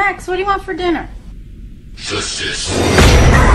Max, what do you want for dinner? Justice.